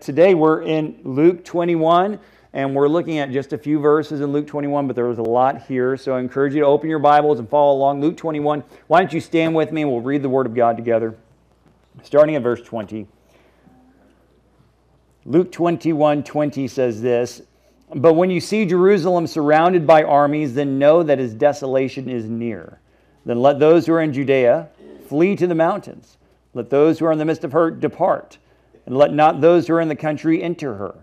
Today we're in Luke 21 and we're looking at just a few verses in Luke 21, but there was a lot here. So I encourage you to open your Bibles and follow along. Luke 21. Why don't you stand with me and we'll read the Word of God together. Starting at verse 20. Luke 21 20 says this But when you see Jerusalem surrounded by armies, then know that its desolation is near. Then let those who are in Judea flee to the mountains. Let those who are in the midst of her depart and let not those who are in the country enter her.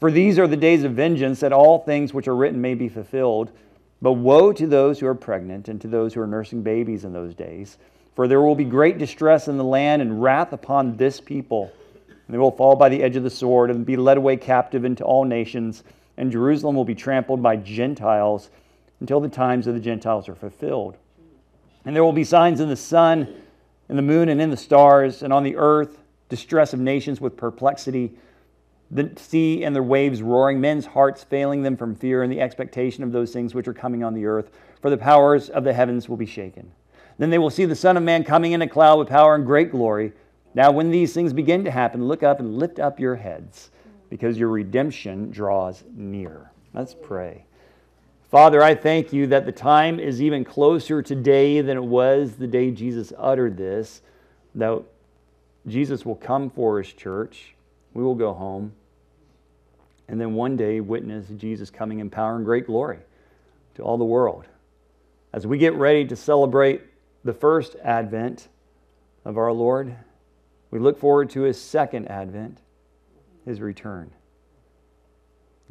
For these are the days of vengeance, that all things which are written may be fulfilled. But woe to those who are pregnant and to those who are nursing babies in those days. For there will be great distress in the land and wrath upon this people. And they will fall by the edge of the sword and be led away captive into all nations. And Jerusalem will be trampled by Gentiles until the times of the Gentiles are fulfilled. And there will be signs in the sun, in the moon, and in the stars, and on the earth distress of nations with perplexity, the sea and the waves roaring, men's hearts failing them from fear and the expectation of those things which are coming on the earth, for the powers of the heavens will be shaken. Then they will see the Son of Man coming in a cloud with power and great glory. Now, when these things begin to happen, look up and lift up your heads, because your redemption draws near. Let's pray. Father, I thank you that the time is even closer today than it was the day Jesus uttered this, that Jesus will come for his church. We will go home. And then one day witness Jesus coming in power and great glory to all the world. As we get ready to celebrate the first advent of our Lord, we look forward to his second advent, his return.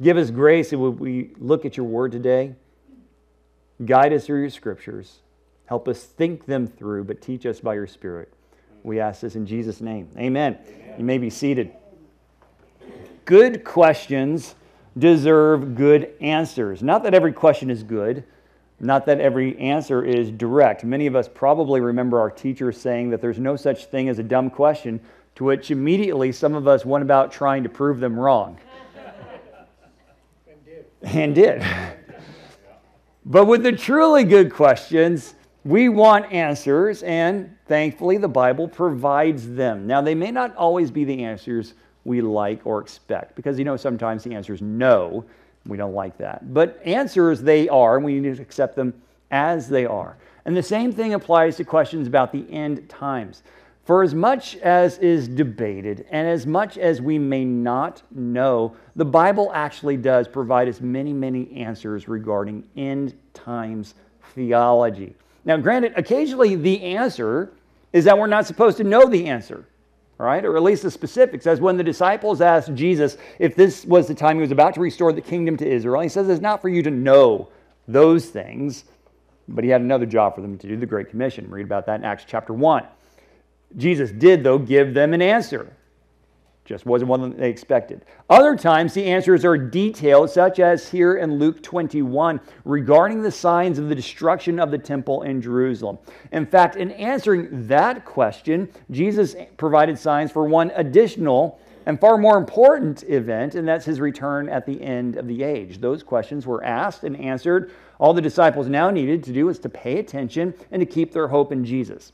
Give us grace as we look at your word today. Guide us through your scriptures. Help us think them through, but teach us by your Spirit. We ask this in Jesus' name. Amen. Amen. You may be seated. Good questions deserve good answers. Not that every question is good, not that every answer is direct. Many of us probably remember our teachers saying that there's no such thing as a dumb question, to which immediately some of us went about trying to prove them wrong. and did. And did. but with the truly good questions, we want answers, and thankfully, the Bible provides them. Now, they may not always be the answers we like or expect, because you know, sometimes the answer is no. We don't like that. But answers they are, and we need to accept them as they are. And the same thing applies to questions about the end times. For as much as is debated and as much as we may not know, the Bible actually does provide us many, many answers regarding end times theology. Now, granted, occasionally the answer is that we're not supposed to know the answer, right? Or at least the specifics. As when the disciples asked Jesus if this was the time he was about to restore the kingdom to Israel, he says it's not for you to know those things, but he had another job for them to do, the Great Commission. Read about that in Acts chapter 1. Jesus did, though, give them an answer. Just wasn't one they expected. Other times, the answers are detailed, such as here in Luke 21, regarding the signs of the destruction of the temple in Jerusalem. In fact, in answering that question, Jesus provided signs for one additional and far more important event, and that's his return at the end of the age. Those questions were asked and answered. All the disciples now needed to do was to pay attention and to keep their hope in Jesus.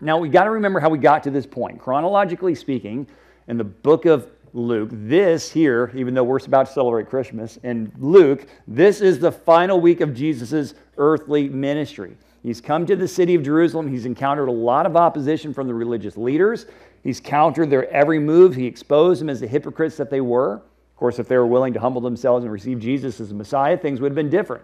Now, we got to remember how we got to this point. Chronologically speaking, in the book of Luke, this here, even though we're about to celebrate Christmas, in Luke, this is the final week of Jesus' earthly ministry. He's come to the city of Jerusalem. He's encountered a lot of opposition from the religious leaders. He's countered their every move. He exposed them as the hypocrites that they were. Of course, if they were willing to humble themselves and receive Jesus as the Messiah, things would have been different.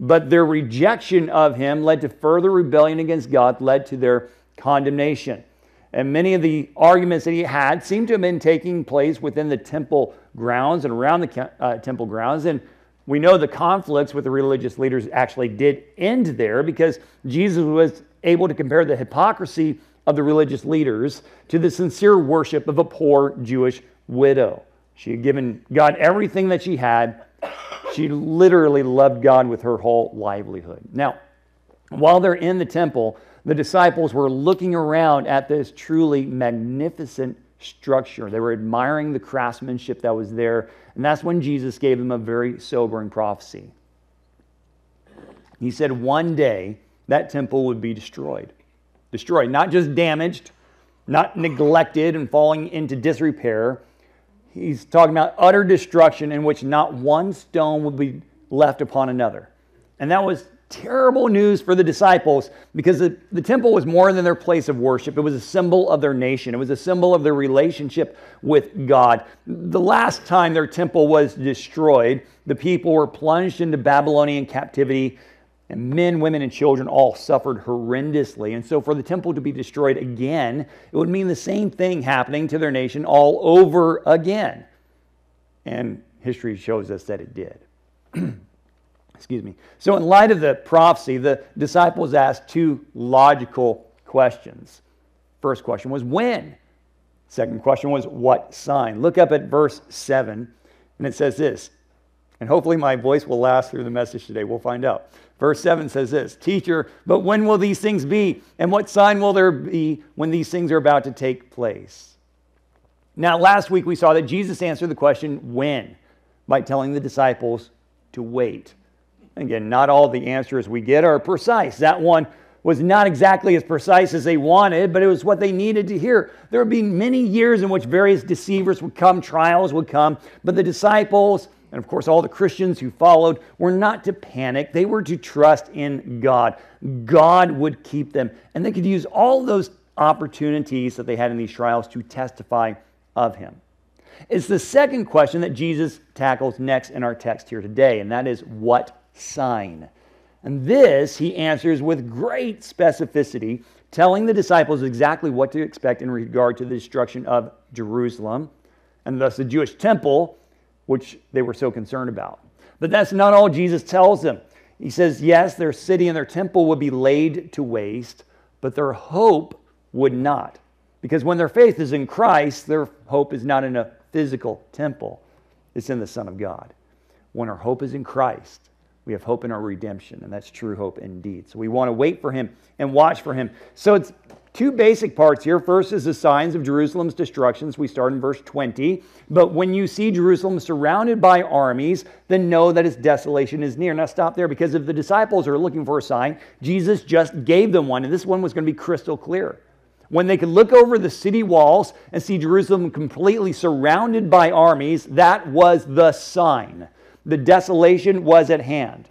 But their rejection of him led to further rebellion against God, led to their condemnation. And many of the arguments that he had seem to have been taking place within the temple grounds and around the uh, temple grounds. And we know the conflicts with the religious leaders actually did end there because Jesus was able to compare the hypocrisy of the religious leaders to the sincere worship of a poor Jewish widow. She had given God everything that she had. She literally loved God with her whole livelihood. Now, while they're in the temple, the disciples were looking around at this truly magnificent structure. They were admiring the craftsmanship that was there. And that's when Jesus gave them a very sobering prophecy. He said one day that temple would be destroyed. Destroyed, not just damaged, not neglected and falling into disrepair. he's talking about utter destruction in which not one stone will be left upon another. And that was terrible news for the disciples because the, the temple was more than their place of worship. It was a symbol of their nation, it was a symbol of their relationship with God. The last time their temple was destroyed, the people were plunged into Babylonian captivity. And men, women, and children all suffered horrendously. And so, for the temple to be destroyed again, it would mean the same thing happening to their nation all over again. And history shows us that it did. Excuse me. So, in light of the prophecy, the disciples asked two logical questions. First question was when? Second question was what sign? Look up at verse 7, and it says this. And hopefully, my voice will last through the message today. We'll find out. Verse 7 says this Teacher, but when will these things be? And what sign will there be when these things are about to take place? Now, last week we saw that Jesus answered the question when by telling the disciples to wait. Again, not all the answers we get are precise. That one was not exactly as precise as they wanted, but it was what they needed to hear. There would be many years in which various deceivers would come, trials would come, but the disciples, and of course all the Christians who followed, were not to panic. They were to trust in God. God would keep them, and they could use all those opportunities that they had in these trials to testify of Him. It's the second question that Jesus tackles next in our text here today, and that is what sign. And this he answers with great specificity, telling the disciples exactly what to expect in regard to the destruction of Jerusalem and thus the Jewish temple, which they were so concerned about. But that's not all Jesus tells them. He says, yes, their city and their temple would be laid to waste, but their hope would not. Because when their faith is in Christ, their hope is not in a physical temple, it's in the Son of God. When our hope is in Christ, we have hope in our redemption, and that's true hope indeed. So we want to wait for him and watch for him. So it's two basic parts here. First is the signs of Jerusalem's destructions. We start in verse 20. But when you see Jerusalem surrounded by armies, then know that its desolation is near. Now stop there because if the disciples are looking for a sign, Jesus just gave them one, and this one was going to be crystal clear. When they could look over the city walls and see Jerusalem completely surrounded by armies, that was the sign the desolation was at hand.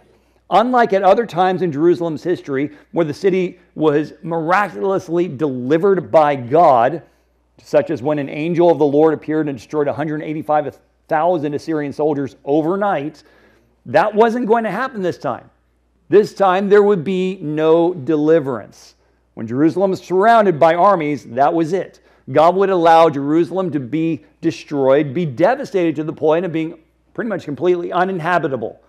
Unlike at other times in Jerusalem's history, where the city was miraculously delivered by God, such as when an angel of the Lord appeared and destroyed 185,000 Assyrian soldiers overnight, that wasn't going to happen this time. This time there would be no deliverance. When Jerusalem was surrounded by armies, that was it. God would allow Jerusalem to be destroyed, be devastated to the point of being pretty much completely uninhabitable.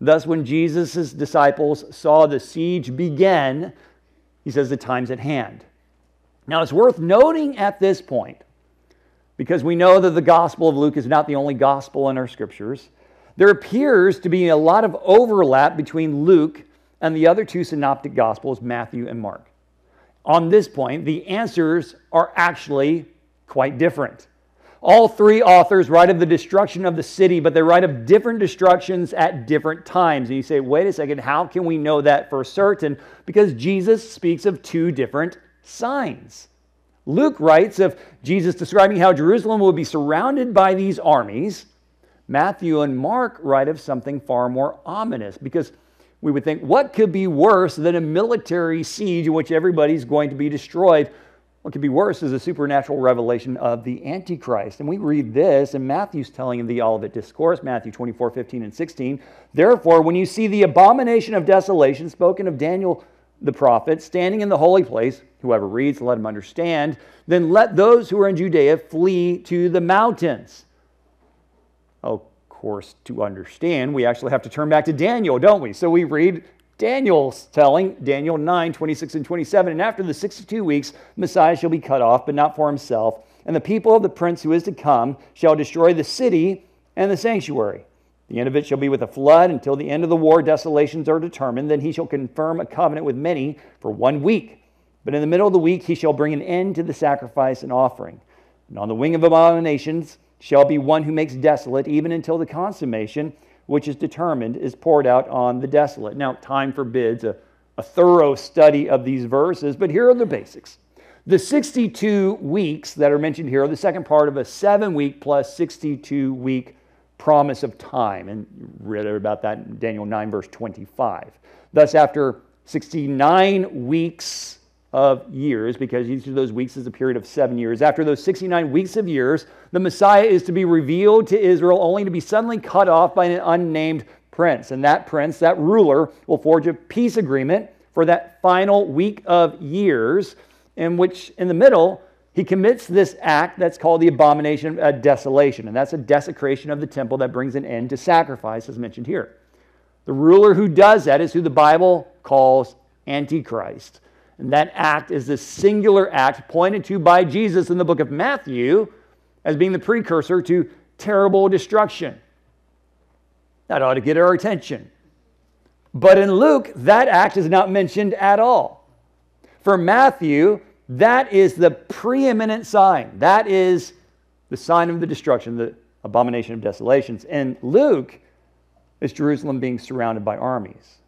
Thus, when Jesus' disciples saw the siege begin, he says the time's at hand. Now, it's worth noting at this point, because we know that the Gospel of Luke is not the only gospel in our scriptures, there appears to be a lot of overlap between Luke and the other two synoptic gospels, Matthew and Mark. On this point, the answers are actually quite different. All three authors write of the destruction of the city, but they write of different destructions at different times. And you say, wait a second, how can we know that for certain? Because Jesus speaks of two different signs. Luke writes of Jesus describing how Jerusalem will be surrounded by these armies. Matthew and Mark write of something far more ominous because we would think, what could be worse than a military siege in which everybody's going to be destroyed? What could be worse is a supernatural revelation of the Antichrist. And we read this, in Matthew's telling in the Olivet Discourse, Matthew 24, 15, and 16. Therefore, when you see the abomination of desolation spoken of Daniel the prophet standing in the holy place, whoever reads, let him understand, then let those who are in Judea flee to the mountains. Of course, to understand, we actually have to turn back to Daniel, don't we? So we read Daniel's telling, Daniel 9, 26 and 27, and after the 62 weeks, Messiah shall be cut off, but not for himself. And the people of the prince who is to come shall destroy the city and the sanctuary. The end of it shall be with a flood until the end of the war, desolations are determined. Then he shall confirm a covenant with many for one week. But in the middle of the week, he shall bring an end to the sacrifice and offering. And on the wing of abominations shall be one who makes desolate, even until the consummation which is determined is poured out on the desolate. Now, time forbids a, a thorough study of these verses, but here are the basics. The 62 weeks that are mentioned here are the second part of a seven week plus 62 week promise of time. And read about that in Daniel 9, verse 25. Thus, after 69 weeks of years, because each of those weeks is a period of seven years, after those 69 weeks of years, the Messiah is to be revealed to Israel only to be suddenly cut off by an unnamed prince. And that prince, that ruler, will forge a peace agreement for that final week of years in which, in the middle, he commits this act that's called the abomination of uh, desolation. And that's a desecration of the temple that brings an end to sacrifice, as mentioned here. The ruler who does that is who the Bible calls Antichrist. And that act is the singular act pointed to by Jesus in the book of Matthew as being the precursor to terrible destruction. That ought to get our attention. But in Luke, that act is not mentioned at all. For Matthew, that is the preeminent sign. That is the sign of the destruction, the abomination of desolations. And Luke is Jerusalem being surrounded by armies.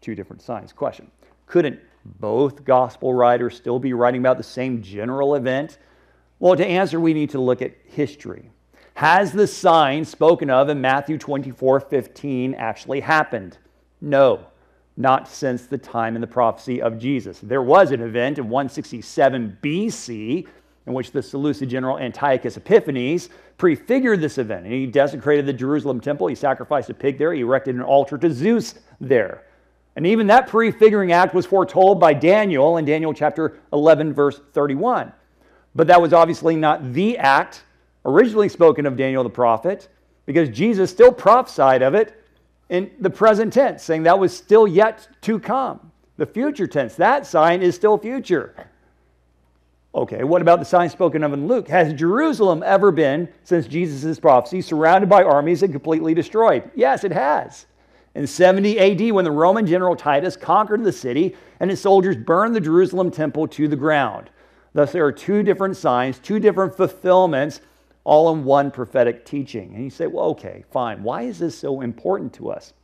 Two different signs. Question Couldn't both gospel writers still be writing about the same general event? Well, to answer, we need to look at history. Has the sign spoken of in Matthew 24 15 actually happened? No not since the time in the prophecy of Jesus. There was an event in 167 BC in which the Seleucid general Antiochus Epiphanes prefigured this event. And he desecrated the Jerusalem temple, he sacrificed a pig there, he erected an altar to Zeus there. And even that prefiguring act was foretold by Daniel in Daniel chapter 11, verse 31. But that was obviously not the act originally spoken of Daniel the prophet, because Jesus still prophesied of it in the present tense, saying that was still yet to come. The future tense, that sign is still future. Okay, what about the sign spoken of in Luke? Has Jerusalem ever been, since Jesus' prophecy, surrounded by armies and completely destroyed? Yes, it has. In 70 AD, when the Roman general Titus conquered the city and his soldiers burned the Jerusalem temple to the ground. Thus, there are two different signs, two different fulfillments all in one prophetic teaching. And you say, well, okay, fine. Why is this so important to us?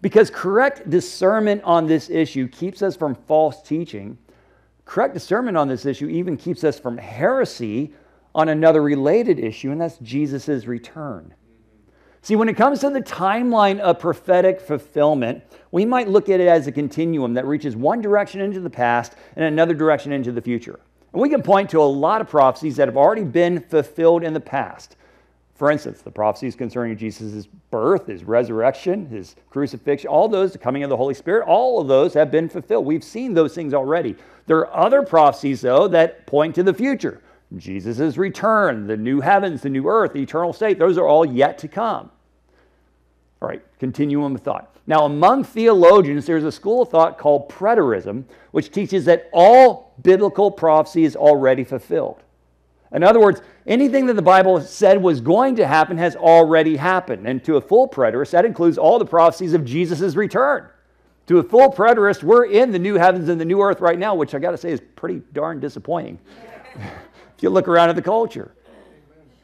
Because correct discernment on this issue keeps us from false teaching. Correct discernment on this issue even keeps us from heresy on another related issue, and that's Jesus' return. See, when it comes to the timeline of prophetic fulfillment, we might look at it as a continuum that reaches one direction into the past and another direction into the future. And we can point to a lot of prophecies that have already been fulfilled in the past. For instance, the prophecies concerning Jesus' birth, his resurrection, his crucifixion, all those, the coming of the Holy Spirit, all of those have been fulfilled. We've seen those things already. There are other prophecies, though, that point to the future. Jesus' return, the new heavens, the new earth, the eternal state, those are all yet to come. All right, continuum of thought. Now, among theologians, there's a school of thought called preterism, which teaches that all biblical prophecy is already fulfilled. In other words, anything that the Bible said was going to happen has already happened. And to a full preterist, that includes all the prophecies of Jesus' return. To a full preterist, we're in the new heavens and the new earth right now, which I got to say is pretty darn disappointing if you look around at the culture.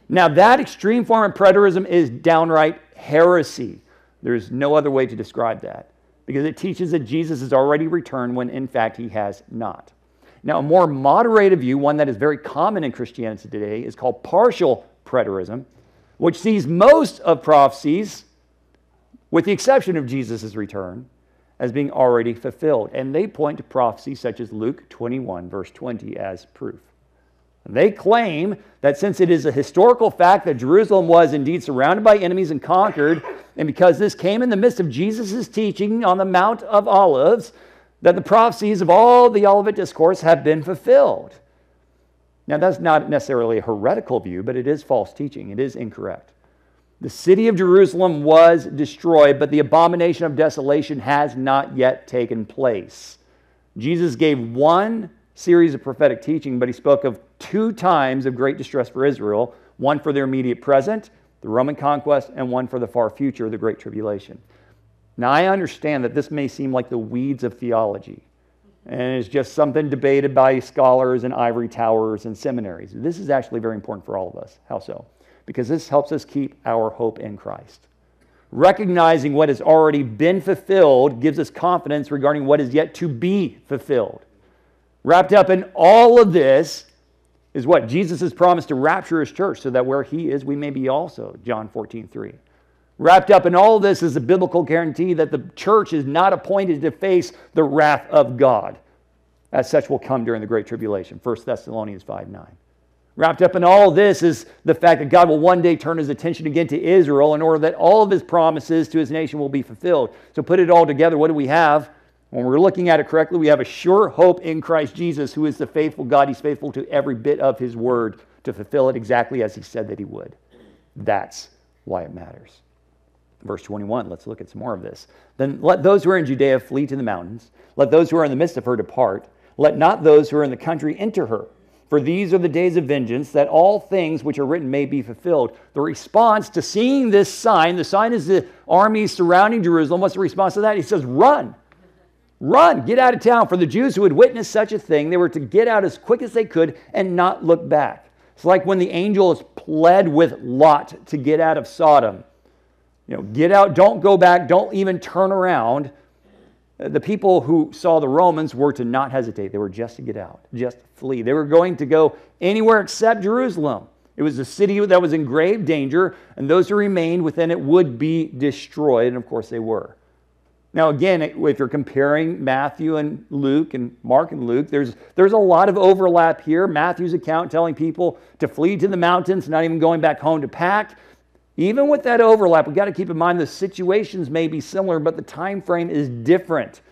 Now, that extreme form of preterism is downright heresy. There's no other way to describe that because it teaches that Jesus has already returned when in fact he has not. Now, a more moderated view, one that is very common in Christianity today, is called partial preterism, which sees most of prophecies, with the exception of Jesus' return, as being already fulfilled. And they point to prophecies such as Luke 21, verse 20, as proof. They claim that since it is a historical fact that Jerusalem was indeed surrounded by enemies and conquered, and because this came in the midst of Jesus' teaching on the Mount of Olives, that the prophecies of all the Olivet Discourse have been fulfilled. Now, that's not necessarily a heretical view, but it is false teaching. It is incorrect. The city of Jerusalem was destroyed, but the abomination of desolation has not yet taken place. Jesus gave one series of prophetic teaching, but he spoke of two times of great distress for Israel one for their immediate present, the Roman conquest, and one for the far future, the Great Tribulation. Now, I understand that this may seem like the weeds of theology, and it's just something debated by scholars and ivory towers and seminaries. This is actually very important for all of us. How so? Because this helps us keep our hope in Christ. Recognizing what has already been fulfilled gives us confidence regarding what is yet to be fulfilled. Wrapped up in all of this is what? Jesus has promised to rapture his church so that where he is, we may be also. John 14, 3. Wrapped up in all of this is a biblical guarantee that the church is not appointed to face the wrath of God. As such will come during the Great Tribulation. 1 Thessalonians 5 9. Wrapped up in all this is the fact that God will one day turn his attention again to Israel in order that all of his promises to his nation will be fulfilled. So put it all together, what do we have? When we're looking at it correctly, we have a sure hope in Christ Jesus, who is the faithful God. He's faithful to every bit of his word to fulfill it exactly as he said that he would. That's why it matters. Verse 21, let's look at some more of this. Then let those who are in Judea flee to the mountains. Let those who are in the midst of her depart. Let not those who are in the country enter her. For these are the days of vengeance, that all things which are written may be fulfilled. The response to seeing this sign, the sign is the army surrounding Jerusalem. What's the response to that? He says, Run. Run, get out of town. For the Jews who had witnessed such a thing, they were to get out as quick as they could and not look back. It's like when the angels pled with Lot to get out of Sodom. You know, get out, don't go back, don't even turn around. The people who saw the Romans were to not hesitate. They were just to get out, just flee. They were going to go anywhere except Jerusalem. It was a city that was in grave danger, and those who remained within it would be destroyed. And of course, they were. Now, again, if you're comparing Matthew and Luke and Mark and Luke, there's, there's a lot of overlap here. Matthew's account telling people to flee to the mountains, not even going back home to pack. Even with that overlap, we've got to keep in mind the situations may be similar, but the time frame is different.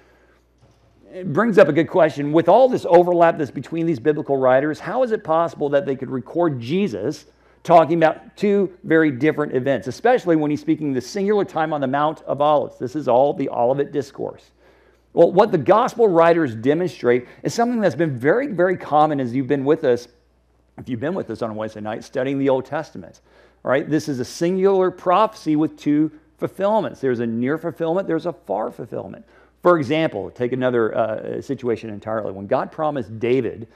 It brings up a good question. With all this overlap that's between these biblical writers, how is it possible that they could record Jesus – talking about two very different events, especially when he's speaking the singular time on the Mount of Olives. This is all the Olivet Discourse. Well, what the gospel writers demonstrate is something that's been very, very common as you've been with us, if you've been with us on a Wednesday night studying the Old Testament. All right, this is a singular prophecy with two fulfillments. There's a near fulfillment, there's a far fulfillment. For example, take another uh, situation entirely. When God promised David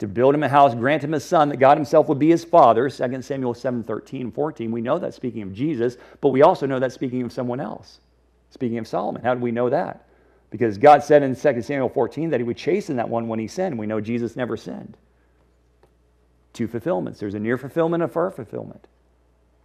to build him a house, grant him a son, that God himself would be his father. 2 Samuel 7 13, 14. We know that speaking of Jesus, but we also know that speaking of someone else. Speaking of Solomon. How do we know that? Because God said in 2 Samuel 14 that he would chasten that one when he sinned. We know Jesus never sinned. Two fulfillments. There's a near fulfillment, a far fulfillment.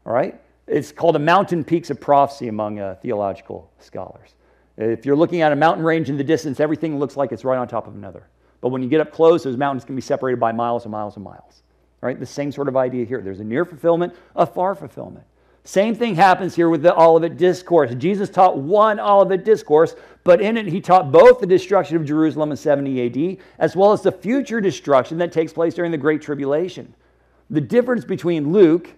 All right? It's called the mountain peaks of prophecy among uh, theological scholars. If you're looking at a mountain range in the distance, everything looks like it's right on top of another. But when you get up close, those mountains can be separated by miles and miles and miles. Right? The same sort of idea here. There's a near fulfillment, a far fulfillment. Same thing happens here with the Olivet Discourse. Jesus taught one Olivet Discourse, but in it he taught both the destruction of Jerusalem in 70 AD as well as the future destruction that takes place during the Great Tribulation. The difference between Luke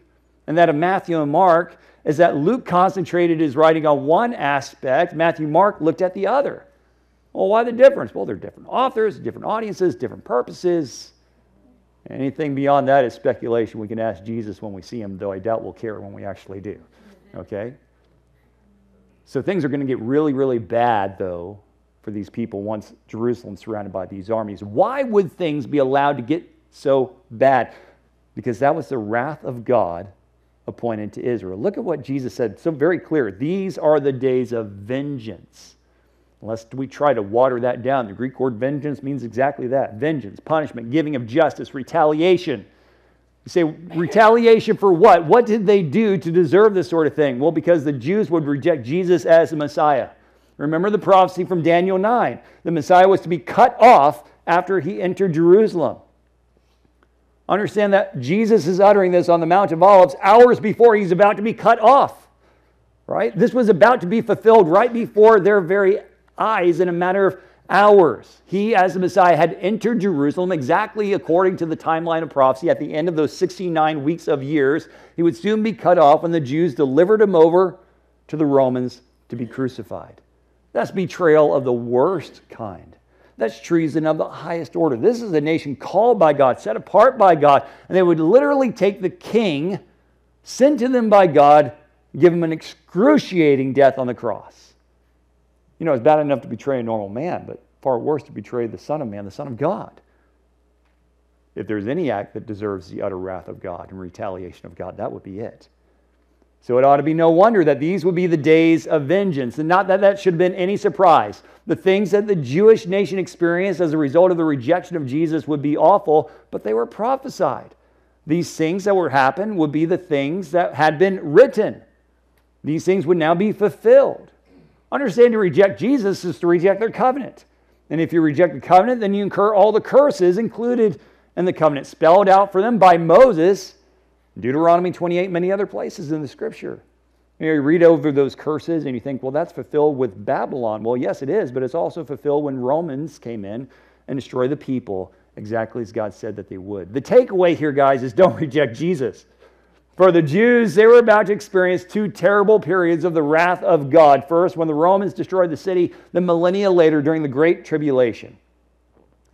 and that of Matthew and Mark is that Luke concentrated his writing on one aspect, Matthew Mark looked at the other. Well, why the difference? Well, they're different authors, different audiences, different purposes. Anything beyond that is speculation. We can ask Jesus when we see him, though I doubt we'll care when we actually do. Okay? So things are going to get really, really bad, though, for these people once Jerusalem's surrounded by these armies. Why would things be allowed to get so bad? Because that was the wrath of God appointed to Israel. Look at what Jesus said so very clear. These are the days of vengeance Lest we try to water that down. The Greek word vengeance means exactly that vengeance, punishment, giving of justice, retaliation. You say, retaliation for what? What did they do to deserve this sort of thing? Well, because the Jews would reject Jesus as the Messiah. Remember the prophecy from Daniel 9. The Messiah was to be cut off after he entered Jerusalem. Understand that Jesus is uttering this on the Mount of Olives hours before he's about to be cut off. Right? This was about to be fulfilled right before their very eyes in a matter of hours. He, as the Messiah, had entered Jerusalem exactly according to the timeline of prophecy. At the end of those 69 weeks of years, he would soon be cut off when the Jews delivered him over to the Romans to be crucified. That's betrayal of the worst kind. That's treason of the highest order. This is a nation called by God, set apart by God, and they would literally take the king, sent to them by God, give him an excruciating death on the cross. You know, it's bad enough to betray a normal man, but far worse to betray the Son of Man, the Son of God. If there's any act that deserves the utter wrath of God and retaliation of God, that would be it. So it ought to be no wonder that these would be the days of vengeance. And not that that should have been any surprise. The things that the Jewish nation experienced as a result of the rejection of Jesus would be awful, but they were prophesied. These things that would happen would be the things that had been written. These things would now be fulfilled. Understand to reject Jesus is to reject their covenant. And if you reject the covenant, then you incur all the curses included in the covenant, spelled out for them by Moses, Deuteronomy 28, many other places in the scripture. You, know, you read over those curses and you think, well, that's fulfilled with Babylon. Well, yes, it is, but it's also fulfilled when Romans came in and destroyed the people exactly as God said that they would. The takeaway here, guys, is don't reject Jesus. For the Jews, they were about to experience two terrible periods of the wrath of God. First, when the Romans destroyed the city, then millennia later during the Great Tribulation.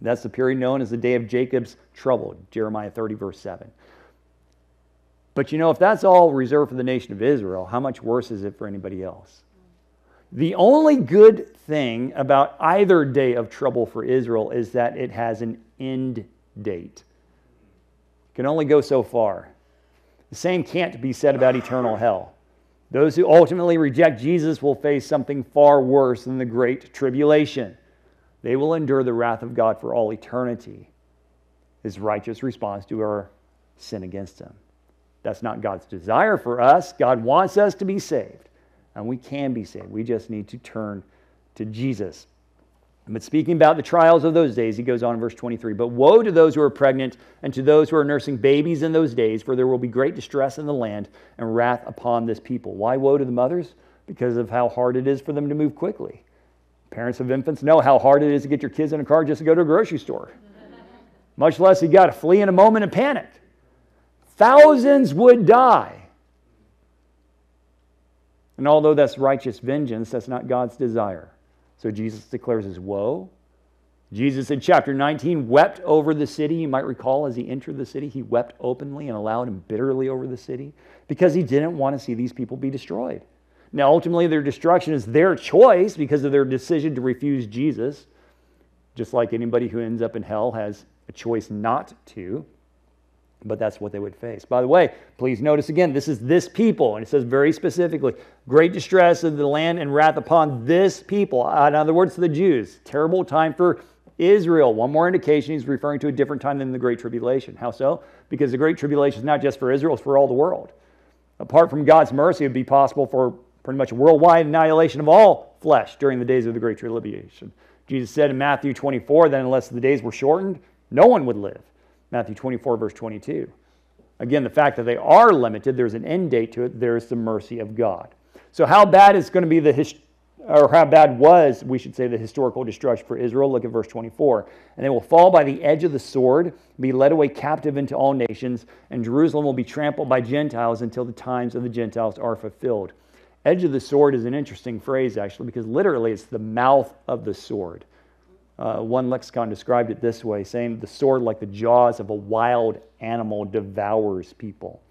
That's the period known as the day of Jacob's trouble, Jeremiah 30, verse 7. But you know, if that's all reserved for the nation of Israel, how much worse is it for anybody else? The only good thing about either day of trouble for Israel is that it has an end date. It can only go so far. The same can't be said about eternal hell. Those who ultimately reject Jesus will face something far worse than the great tribulation. They will endure the wrath of God for all eternity, his righteous response to our sin against him. That's not God's desire for us. God wants us to be saved, and we can be saved. We just need to turn to Jesus. But speaking about the trials of those days, he goes on in verse 23 But woe to those who are pregnant and to those who are nursing babies in those days, for there will be great distress in the land and wrath upon this people. Why woe to the mothers? Because of how hard it is for them to move quickly. Parents of infants know how hard it is to get your kids in a car just to go to a grocery store, much less you got to flee in a moment of panic. Thousands would die. And although that's righteous vengeance, that's not God's desire. So Jesus declares his woe. Jesus in chapter 19 wept over the city. You might recall as he entered the city, he wept openly and aloud and bitterly over the city because he didn't want to see these people be destroyed. Now, ultimately, their destruction is their choice because of their decision to refuse Jesus, just like anybody who ends up in hell has a choice not to but that's what they would face. By the way, please notice again, this is this people, and it says very specifically, great distress of the land and wrath upon this people. Uh, in other words, the Jews. Terrible time for Israel. One more indication he's referring to a different time than the Great Tribulation. How so? Because the Great Tribulation is not just for Israel, it's for all the world. Apart from God's mercy, it would be possible for pretty much worldwide annihilation of all flesh during the days of the Great Tribulation. Jesus said in Matthew 24 that unless the days were shortened, no one would live. Matthew 24, verse 22. Again, the fact that they are limited, there's an end date to it, there's the mercy of God. So, how bad is going to be the his, or how bad was, we should say, the historical destruction for Israel? Look at verse 24. And they will fall by the edge of the sword, be led away captive into all nations, and Jerusalem will be trampled by Gentiles until the times of the Gentiles are fulfilled. Edge of the sword is an interesting phrase, actually, because literally it's the mouth of the sword. Uh, one lexicon described it this way, saying, The sword, like the jaws of a wild animal, devours people.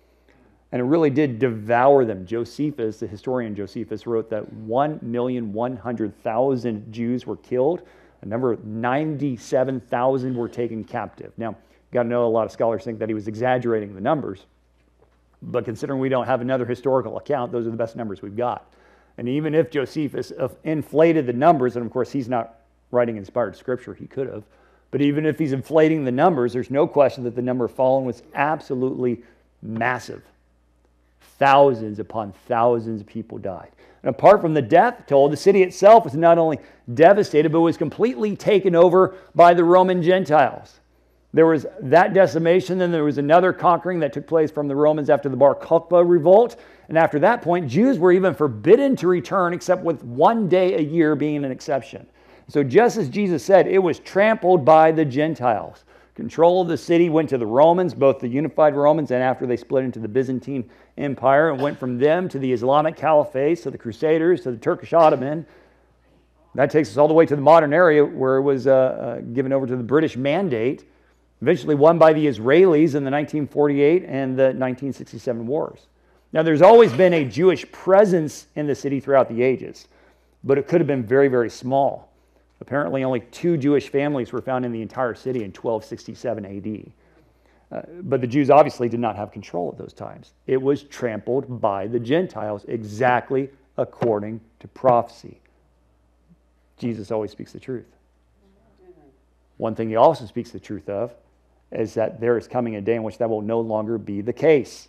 And it really did devour them. Josephus, the historian Josephus, wrote that 1,100,000 Jews were killed. A number of 97,000 were taken captive. Now, you got to know a lot of scholars think that he was exaggerating the numbers. But considering we don't have another historical account, those are the best numbers we've got. And even if Josephus inflated the numbers, and of course he's not writing inspired scripture, he could have. But even if he's inflating the numbers, there's no question that the number of fallen was absolutely massive. Thousands upon thousands of people died. And apart from the death toll, the city itself was not only devastated, but was completely taken over by the Roman Gentiles. There was that decimation, then there was another conquering that took place from the Romans after the Bar Kokhba revolt. And after that point, Jews were even forbidden to return, except with one day a year being an exception. So, just as Jesus said, it was trampled by the Gentiles. Control of the city went to the Romans, both the unified Romans and after they split into the Byzantine Empire, and went from them to the Islamic Caliphate, to the Crusaders, to the Turkish Ottoman. That takes us all the way to the modern area where it was uh, uh, given over to the British Mandate, eventually won by the Israelis in the 1948 and the 1967 wars. Now, there's always been a Jewish presence in the city throughout the ages, but it could have been very, very small. Apparently, only two Jewish families were found in the entire city in 1267 AD. Uh, but the Jews obviously did not have control at those times. It was trampled by the Gentiles exactly according to prophecy. Jesus always speaks the truth. One thing he also speaks the truth of is that there is coming a day in which that will no longer be the case.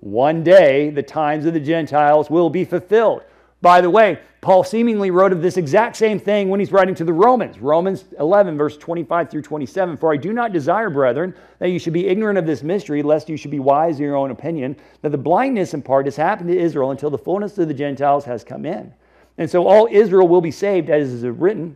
One day, the times of the Gentiles will be fulfilled. By the way, Paul seemingly wrote of this exact same thing when he's writing to the Romans. Romans 11, verse 25 through 27. For I do not desire, brethren, that you should be ignorant of this mystery, lest you should be wise in your own opinion, that the blindness in part has happened to Israel until the fullness of the Gentiles has come in. And so all Israel will be saved, as is written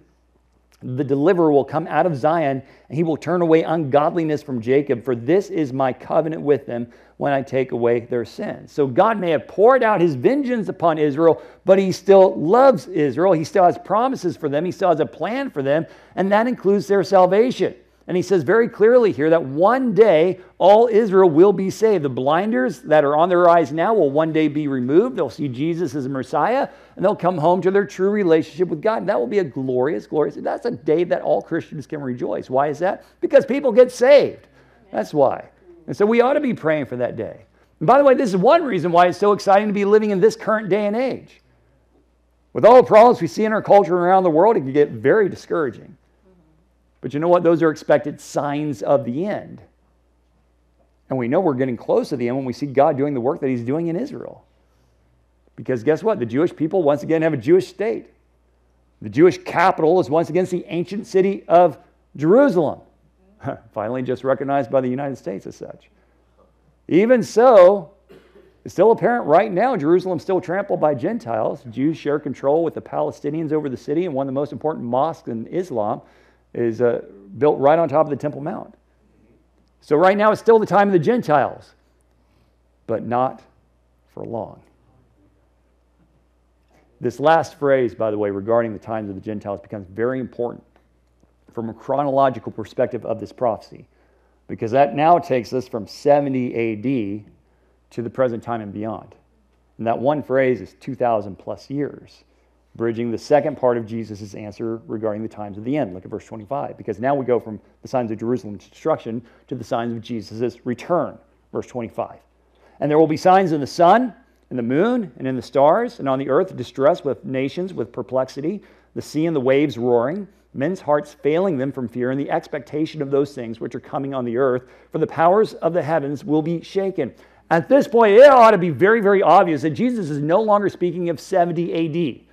the deliverer will come out of Zion, and he will turn away ungodliness from Jacob, for this is my covenant with them when I take away their sins. So God may have poured out his vengeance upon Israel, but he still loves Israel. He still has promises for them, he still has a plan for them, and that includes their salvation. And he says very clearly here that one day all Israel will be saved. The blinders that are on their eyes now will one day be removed. They'll see Jesus as a Messiah and they'll come home to their true relationship with God. And that will be a glorious, glorious. That's a day that all Christians can rejoice. Why is that? Because people get saved. That's why. And so we ought to be praying for that day. And by the way, this is one reason why it's so exciting to be living in this current day and age. With all the problems we see in our culture and around the world, it can get very discouraging. But you know what? Those are expected signs of the end. And we know we're getting close to the end when we see God doing the work that He's doing in Israel. Because guess what? The Jewish people once again have a Jewish state. The Jewish capital is once again the ancient city of Jerusalem, finally just recognized by the United States as such. Even so, it's still apparent right now Jerusalem's still trampled by Gentiles. Jews share control with the Palestinians over the city, and one of the most important mosques in Islam is uh, built right on top of the Temple Mount. So, right now, it's still the time of the Gentiles, but not for long. This last phrase, by the way, regarding the times of the Gentiles becomes very important from a chronological perspective of this prophecy, because that now takes us from 70 AD to the present time and beyond. And that one phrase is 2,000 plus years bridging the second part of Jesus' answer regarding the times of the end. Look at verse 25, because now we go from the signs of Jerusalem's destruction to the signs of Jesus' return. Verse 25. And there will be signs in the sun, in the moon, and in the stars, and on the earth distress with nations, with perplexity, the sea and the waves roaring, men's hearts failing them from fear and the expectation of those things which are coming on the earth, for the powers of the heavens will be shaken. At this point, it ought to be very, very obvious that Jesus is no longer speaking of 70 AD.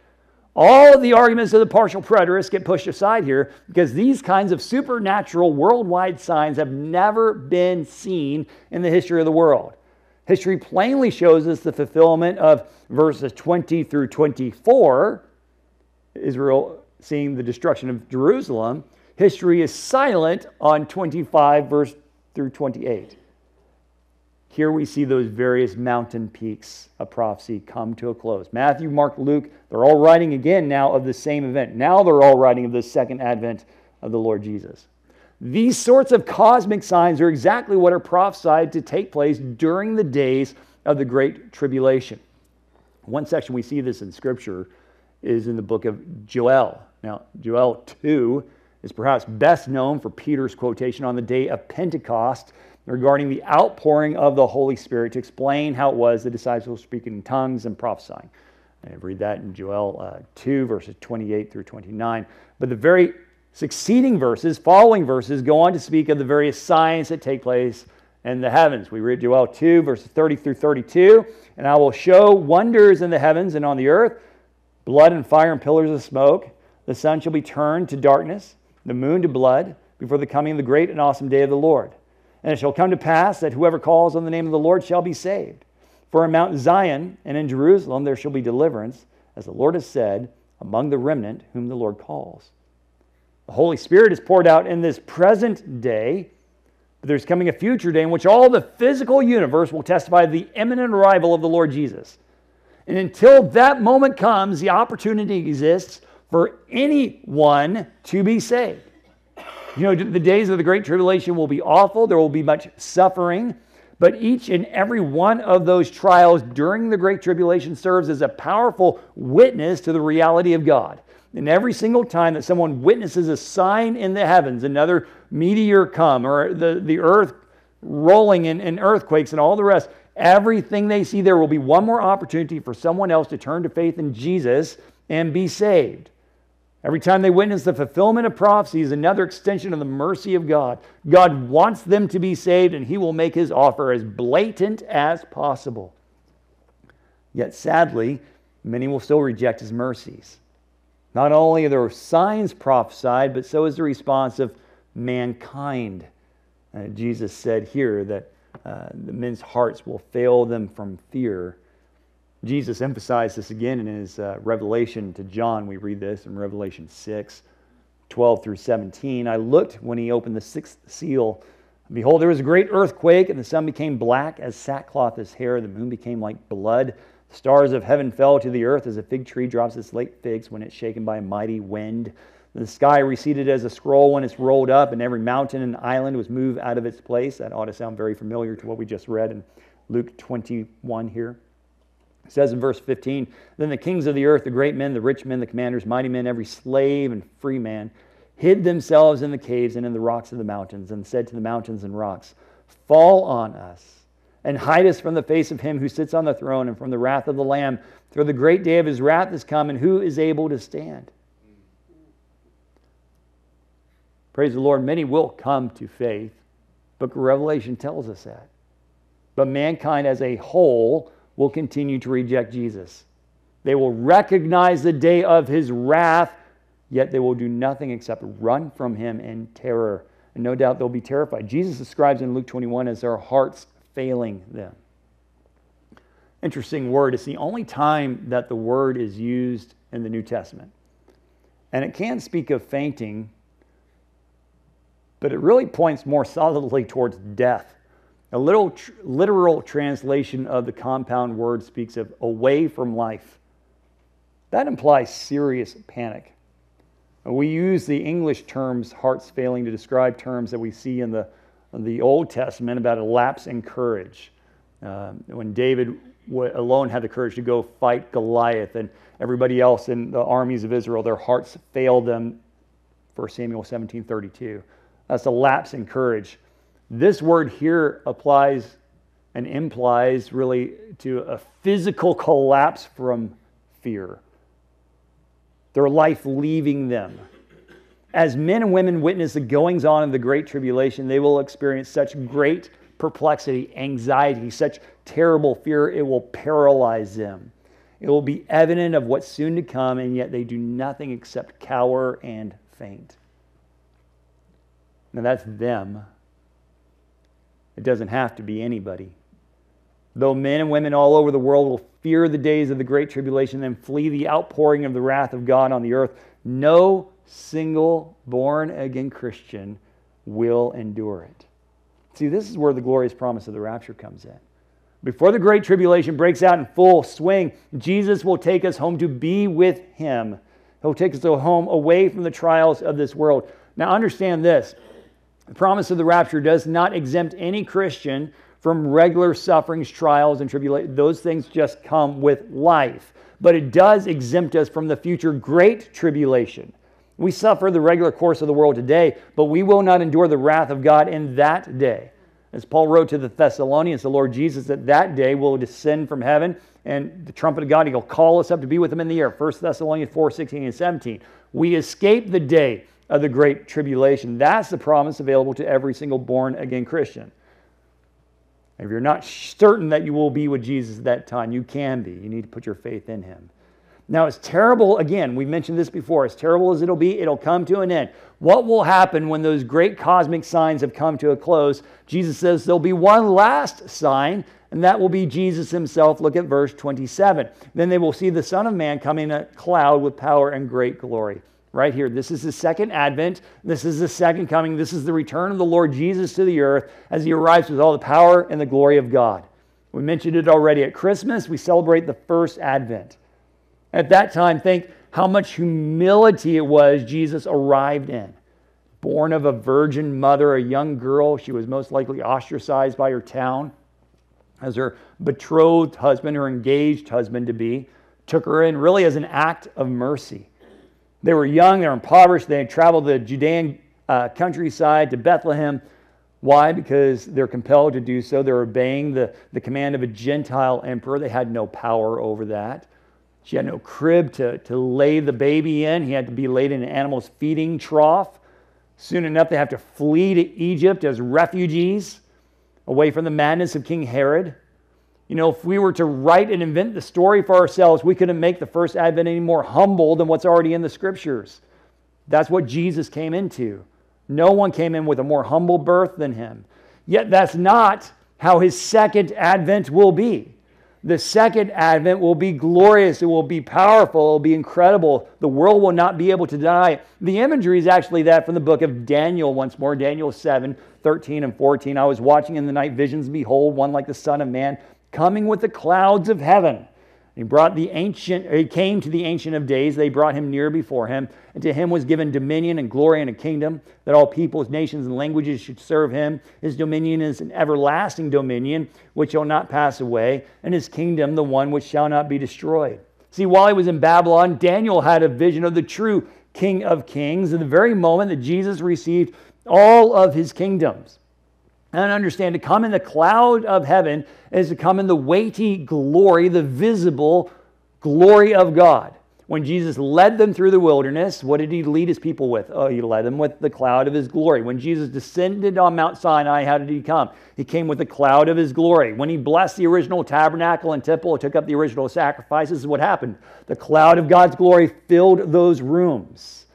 All of the arguments of the partial preterists get pushed aside here because these kinds of supernatural worldwide signs have never been seen in the history of the world. History plainly shows us the fulfillment of verses 20 through 24, Israel seeing the destruction of Jerusalem. History is silent on 25 verse through 28. Here we see those various mountain peaks of prophecy come to a close. Matthew, Mark, Luke, they're all writing again now of the same event. Now they're all writing of the second advent of the Lord Jesus. These sorts of cosmic signs are exactly what are prophesied to take place during the days of the Great Tribulation. One section we see this in Scripture is in the book of Joel. Now, Joel 2 is perhaps best known for Peter's quotation on the day of Pentecost regarding the outpouring of the Holy Spirit to explain how it was the disciples were speaking in tongues and prophesying. I read that in Joel uh, 2, verses 28 through 29. But the very succeeding verses, following verses, go on to speak of the various signs that take place in the heavens. We read Joel 2, verses 30 through 32. And I will show wonders in the heavens and on the earth blood and fire and pillars of smoke. The sun shall be turned to darkness, the moon to blood, before the coming of the great and awesome day of the Lord. And it shall come to pass that whoever calls on the name of the Lord shall be saved. For in Mount Zion and in Jerusalem there shall be deliverance, as the Lord has said, among the remnant whom the Lord calls. The Holy Spirit is poured out in this present day, but there's coming a future day in which all the physical universe will testify the imminent arrival of the Lord Jesus. And until that moment comes, the opportunity exists for anyone to be saved. You know, the days of the Great Tribulation will be awful. There will be much suffering. But each and every one of those trials during the Great Tribulation serves as a powerful witness to the reality of God. And every single time that someone witnesses a sign in the heavens, another meteor come, or the, the earth rolling in, in earthquakes and all the rest. Everything they see, there will be one more opportunity for someone else to turn to faith in Jesus and be saved. Every time they witness the fulfillment of prophecy is another extension of the mercy of God. God wants them to be saved, and He will make His offer as blatant as possible. Yet sadly, many will still reject His mercies. Not only are there signs prophesied, but so is the response of mankind. Uh, Jesus said here that uh, the men's hearts will fail them from fear Jesus emphasized this again in his uh, revelation to John. We read this in Revelation 6 12 through 17. I looked when he opened the sixth seal. Behold, there was a great earthquake, and the sun became black as sackcloth as hair. The moon became like blood. The stars of heaven fell to the earth as a fig tree drops its late figs when it's shaken by a mighty wind. The sky receded as a scroll when it's rolled up, and every mountain and island was moved out of its place. That ought to sound very familiar to what we just read in Luke 21 here. It says in verse 15 Then the kings of the earth, the great men, the rich men, the commanders, mighty men, every slave and free man, hid themselves in the caves and in the rocks of the mountains, and said to the mountains and rocks, Fall on us, and hide us from the face of him who sits on the throne and from the wrath of the Lamb. For the great day of his wrath is come, and who is able to stand? Praise the Lord. Many will come to faith. Book of Revelation tells us that. But mankind as a whole will continue to reject Jesus. They will recognize the day of his wrath, yet they will do nothing except run from him in terror. And no doubt they'll be terrified. Jesus describes in Luke 21 as their hearts failing them. Interesting word. It's the only time that the word is used in the New Testament. And it can speak of fainting, but it really points more solidly towards death a little tr- literal translation of the compound word speaks of away from life. That implies serious panic. We use the English terms hearts failing to describe terms that we see in the, in the Old Testament about a lapse in courage. Uh, when David w- alone had the courage to go fight Goliath, and everybody else in the armies of Israel, their hearts failed them. 1 Samuel 17 32. That's a lapse in courage. This word here applies and implies really to a physical collapse from fear, their life leaving them. As men and women witness the goings on of the Great Tribulation, they will experience such great perplexity, anxiety, such terrible fear, it will paralyze them. It will be evident of what's soon to come, and yet they do nothing except cower and faint. Now, that's them. It doesn't have to be anybody. Though men and women all over the world will fear the days of the Great Tribulation and flee the outpouring of the wrath of God on the earth, no single born again Christian will endure it. See, this is where the glorious promise of the rapture comes in. Before the Great Tribulation breaks out in full swing, Jesus will take us home to be with Him. He'll take us home away from the trials of this world. Now, understand this the promise of the rapture does not exempt any Christian from regular sufferings, trials, and tribulations. Those things just come with life. But it does exempt us from the future great tribulation. We suffer the regular course of the world today, but we will not endure the wrath of God in that day. As Paul wrote to the Thessalonians, the Lord Jesus at that day will descend from heaven and the trumpet of God, he'll call us up to be with him in the air. 1 Thessalonians 4 16 and 17. We escape the day of the great tribulation. That's the promise available to every single born again Christian. If you're not certain that you will be with Jesus at that time, you can be. You need to put your faith in him. Now, as terrible, again, we've mentioned this before, as terrible as it'll be, it'll come to an end. What will happen when those great cosmic signs have come to a close? Jesus says there'll be one last sign, and that will be Jesus himself. Look at verse 27. Then they will see the Son of Man coming in a cloud with power and great glory right here. This is the second advent. This is the second coming. This is the return of the Lord Jesus to the earth as he arrives with all the power and the glory of God. We mentioned it already. At Christmas, we celebrate the first advent. At that time, think how much humility it was Jesus arrived in. Born of a virgin mother, a young girl, she was most likely ostracized by her town as her betrothed husband, her engaged husband to be, took her in really as an act of mercy. They were young, they were impoverished, they had traveled the Judean uh, countryside to Bethlehem. Why? Because they're compelled to do so. They're obeying the, the command of a Gentile emperor. They had no power over that. She had no crib to, to lay the baby in. He had to be laid in an animal's feeding trough. Soon enough, they have to flee to Egypt as refugees away from the madness of King Herod. You know, if we were to write and invent the story for ourselves, we couldn't make the first advent any more humble than what's already in the scriptures. That's what Jesus came into. No one came in with a more humble birth than him. Yet that's not how his second advent will be. The second advent will be glorious, it will be powerful, it will be incredible. The world will not be able to deny it. The imagery is actually that from the book of Daniel, once more, Daniel 7 13 and 14. I was watching in the night visions, behold, one like the Son of Man coming with the clouds of heaven. He brought the ancient, he came to the ancient of days. They brought him near before him, and to him was given dominion and glory and a kingdom that all peoples, nations, and languages should serve him. His dominion is an everlasting dominion which shall not pass away, and his kingdom the one which shall not be destroyed. See, while he was in Babylon, Daniel had a vision of the true King of Kings in the very moment that Jesus received all of his kingdoms and understand to come in the cloud of heaven is to come in the weighty glory, the visible glory of God. When Jesus led them through the wilderness, what did he lead his people with? Oh, he led them with the cloud of his glory. When Jesus descended on Mount Sinai, how did he come? He came with the cloud of his glory. When he blessed the original tabernacle and temple, took up the original sacrifices, what happened? The cloud of God's glory filled those rooms.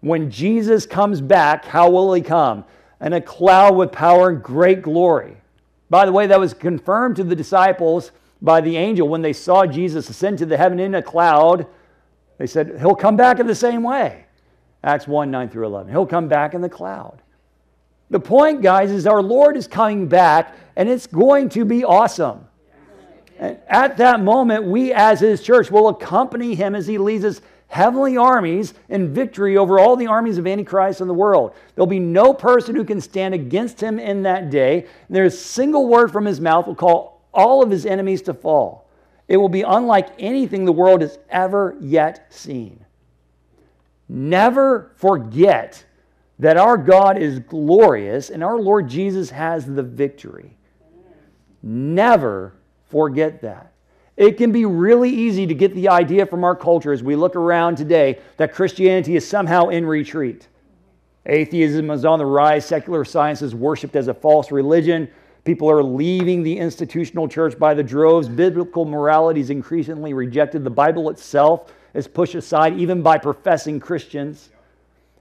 When Jesus comes back, how will he come? And a cloud with power and great glory. By the way, that was confirmed to the disciples by the angel when they saw Jesus ascend to the heaven in a cloud. They said, He'll come back in the same way. Acts 1 9 through 11. He'll come back in the cloud. The point, guys, is our Lord is coming back and it's going to be awesome. And at that moment, we as His church will accompany Him as He leads us heavenly armies in victory over all the armies of Antichrist in the world. There'll be no person who can stand against him in that day. There's a single word from his mouth will call all of his enemies to fall. It will be unlike anything the world has ever yet seen. Never forget that our God is glorious and our Lord Jesus has the victory. Never forget that. It can be really easy to get the idea from our culture as we look around today that Christianity is somehow in retreat. Atheism is on the rise, secular science is worshiped as a false religion. People are leaving the institutional church by the droves. Biblical morality is increasingly rejected. The Bible itself is pushed aside even by professing Christians.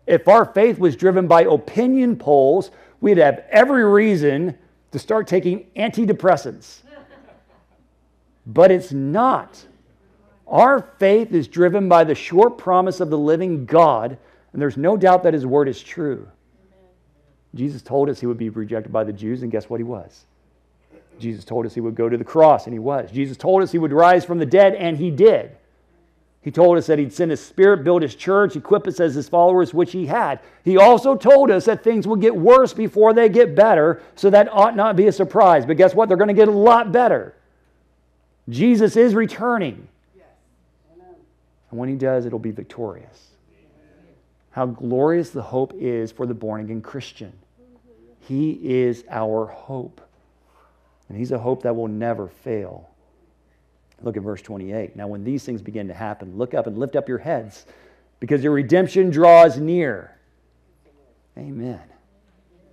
If our faith was driven by opinion polls, we'd have every reason to start taking antidepressants but it's not. Our faith is driven by the sure promise of the living God, and there's no doubt that his word is true. Jesus told us he would be rejected by the Jews, and guess what he was? Jesus told us he would go to the cross, and he was. Jesus told us he would rise from the dead, and he did. He told us that he'd send his spirit, build his church, equip us as his followers, which he had. He also told us that things would get worse before they get better, so that ought not be a surprise. But guess what? They're going to get a lot better. Jesus is returning. And when he does, it'll be victorious. How glorious the hope is for the born again Christian. He is our hope. And he's a hope that will never fail. Look at verse 28. Now, when these things begin to happen, look up and lift up your heads because your redemption draws near. Amen.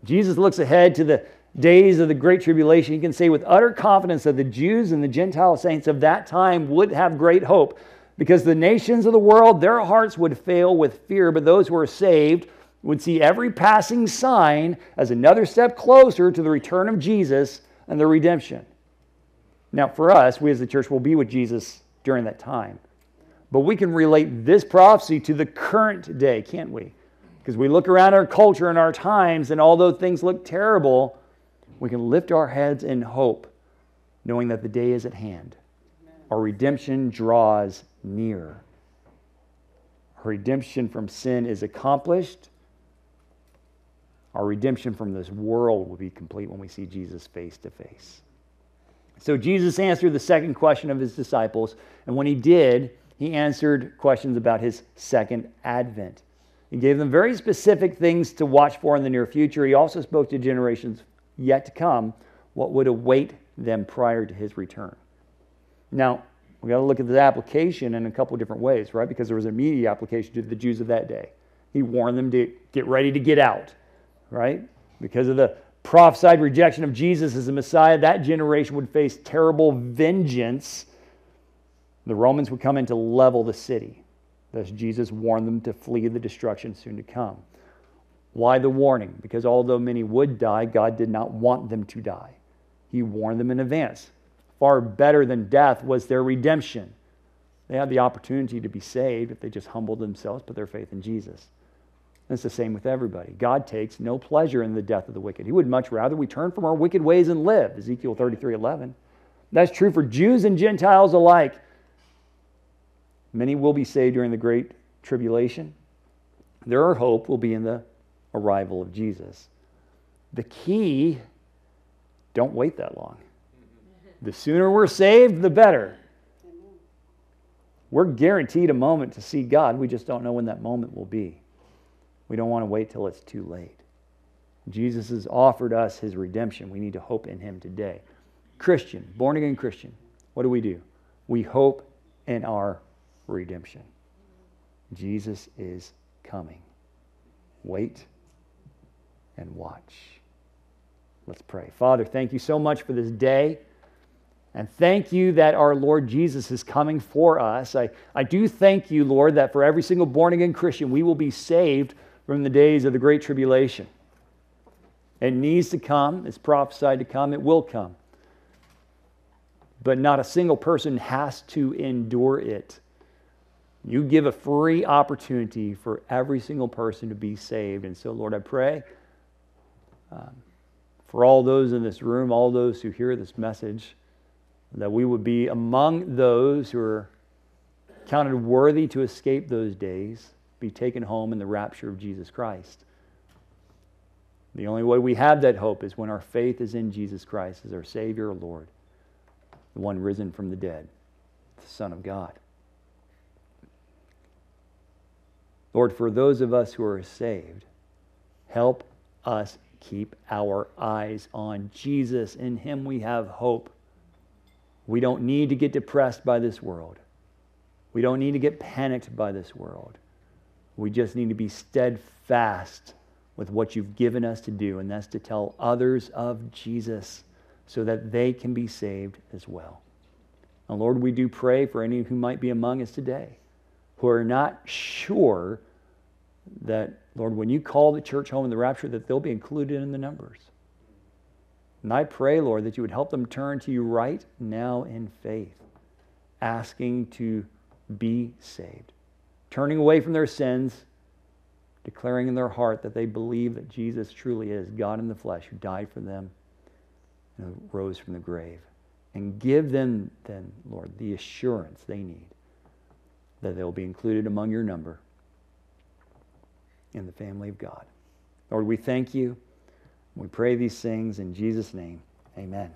Jesus looks ahead to the days of the Great Tribulation, you can say with utter confidence that the Jews and the Gentile saints of that time would have great hope because the nations of the world, their hearts would fail with fear, but those who are saved would see every passing sign as another step closer to the return of Jesus and the redemption. Now, for us, we as the church will be with Jesus during that time. But we can relate this prophecy to the current day, can't we? Because we look around our culture and our times, and although things look terrible, we can lift our heads in hope, knowing that the day is at hand. Our redemption draws near. Our redemption from sin is accomplished. Our redemption from this world will be complete when we see Jesus face to face. So Jesus answered the second question of his disciples, and when he did, he answered questions about his second advent. He gave them very specific things to watch for in the near future. He also spoke to generations yet to come what would await them prior to his return. Now, we got to look at the application in a couple different ways, right? Because there was immediate application to the Jews of that day. He warned them to get ready to get out, right? Because of the prophesied rejection of Jesus as the Messiah, that generation would face terrible vengeance. The Romans would come in to level the city. Thus, Jesus warned them to flee the destruction soon to come. Why the warning? Because although many would die, God did not want them to die. He warned them in advance. Far better than death was their redemption. They had the opportunity to be saved if they just humbled themselves, put their faith in Jesus. And it's the same with everybody. God takes no pleasure in the death of the wicked. He would much rather we turn from our wicked ways and live. Ezekiel 33 11. That's true for Jews and Gentiles alike. Many will be saved during the great tribulation. Their hope will be in the arrival of Jesus. The key don't wait that long. The sooner we're saved, the better. We're guaranteed a moment to see God. We just don't know when that moment will be. We don't want to wait till it's too late. Jesus has offered us his redemption. We need to hope in him today. Christian, born again Christian, what do we do? We hope in our redemption. Jesus is coming. Wait and watch. Let's pray. Father, thank you so much for this day. And thank you that our Lord Jesus is coming for us. I, I do thank you, Lord, that for every single born again Christian, we will be saved from the days of the Great Tribulation. It needs to come, it's prophesied to come, it will come. But not a single person has to endure it. You give a free opportunity for every single person to be saved. And so, Lord, I pray um, for all those in this room, all those who hear this message, that we would be among those who are counted worthy to escape those days, be taken home in the rapture of Jesus Christ. The only way we have that hope is when our faith is in Jesus Christ as our Savior, Lord, the one risen from the dead, the Son of God. Lord, for those of us who are saved, help us keep our eyes on Jesus. In Him we have hope. We don't need to get depressed by this world. We don't need to get panicked by this world. We just need to be steadfast with what you've given us to do, and that's to tell others of Jesus so that they can be saved as well. And Lord, we do pray for any who might be among us today who are not sure that, Lord, when you call the church home in the rapture, that they'll be included in the numbers. And I pray, Lord, that you would help them turn to you right now in faith, asking to be saved, turning away from their sins, declaring in their heart that they believe that Jesus truly is God in the flesh who died for them and rose from the grave. And give them, then, Lord, the assurance they need that they'll be included among your number in the family of God. Lord, we thank you. We pray these things in Jesus' name. Amen.